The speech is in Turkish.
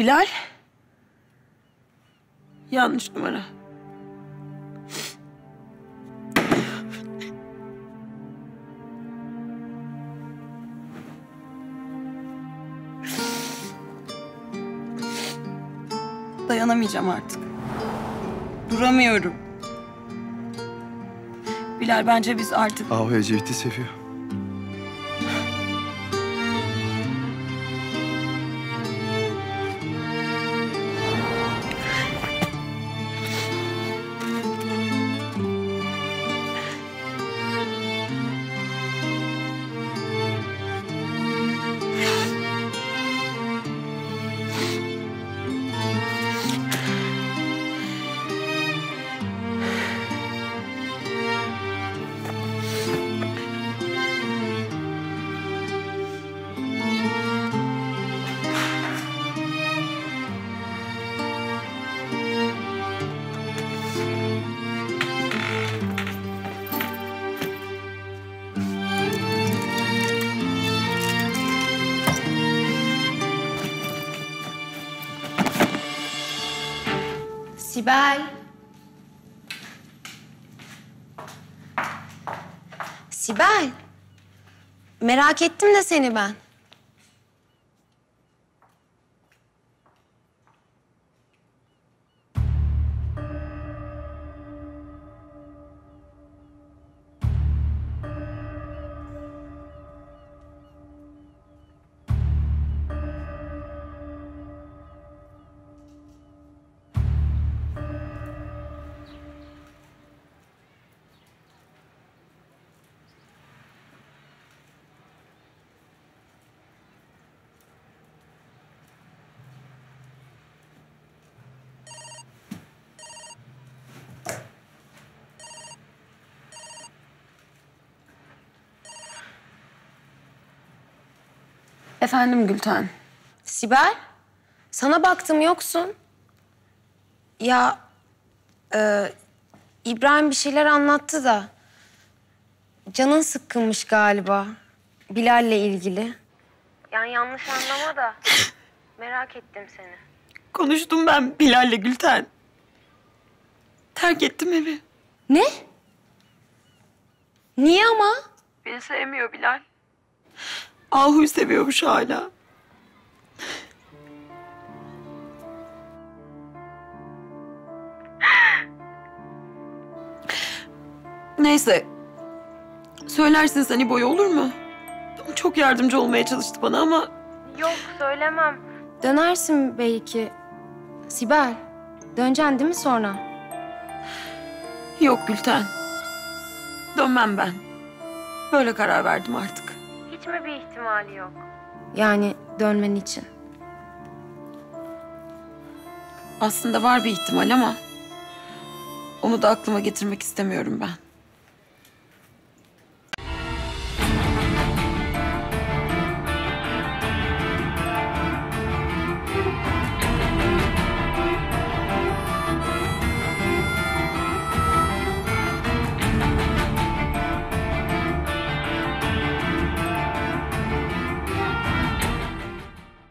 Bilal. Yanlış numara. Dayanamayacağım artık. Duramıyorum. Bilal bence biz artık... Ahu Ecevit'i seviyor. Sibel. Sibel. Merak ettim de seni ben. Efendim Gülten. Sibel. Sana baktım yoksun. Ya e, İbrahim bir şeyler anlattı da. Canın sıkkınmış galiba. Bilal'le ilgili. Yani yanlış anlama da. Merak ettim seni. Konuştum ben Bilal'le Gülten. Terk ettim evi. Ne? Niye ama? Beni sevmiyor Bilal. Ahu'yu seviyormuş hala. Neyse. Söylersin seni boy olur mu? Çok yardımcı olmaya çalıştı bana ama Yok söylemem. Dönersin belki. Sibel, döneceksin değil mi sonra? yok Gülten. Dönmem ben. Böyle karar verdim artık. Hiç mi bir ihtimali yok? Yani dönmen için. Aslında var bir ihtimal ama onu da aklıma getirmek istemiyorum ben.